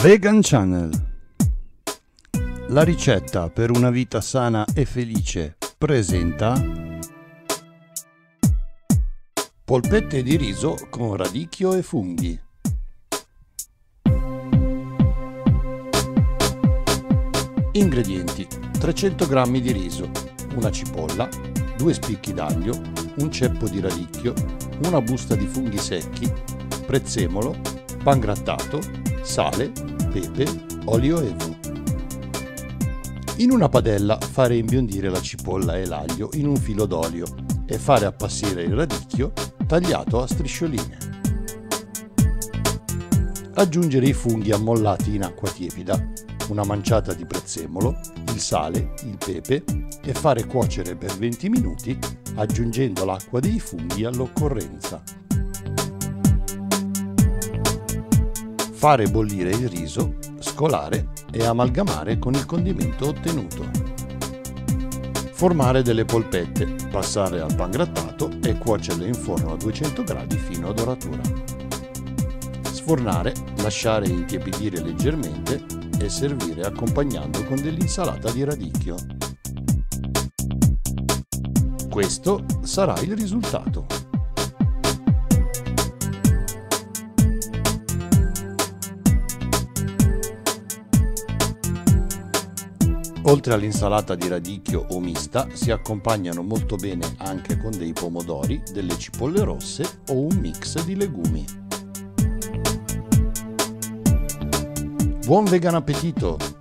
Vegan Channel. La ricetta per una vita sana e felice presenta polpette di riso con radicchio e funghi. Ingredienti: 300 g di riso, una cipolla, due spicchi d'aglio, un ceppo di radicchio, una busta di funghi secchi, prezzemolo, pan grattato, sale, pepe, olio evo. In una padella fare imbiondire la cipolla e l'aglio in un filo d'olio e fare appassire il radicchio tagliato a striscioline. Aggiungere i funghi ammollati in acqua tiepida, una manciata di prezzemolo, il sale, il pepe e fare cuocere per 20 minuti aggiungendo l'acqua dei funghi all'occorrenza. Fare bollire il riso, scolare e amalgamare con il condimento ottenuto. Formare delle polpette, passare al pan grattato e cuocerle in forno a 200 gradi fino a doratura. Sfornare, lasciare intiepidire leggermente e servire accompagnando con dell'insalata di radicchio. Questo sarà il risultato. Oltre all'insalata di radicchio o mista, si accompagnano molto bene anche con dei pomodori, delle cipolle rosse o un mix di legumi. Buon vegan appetito!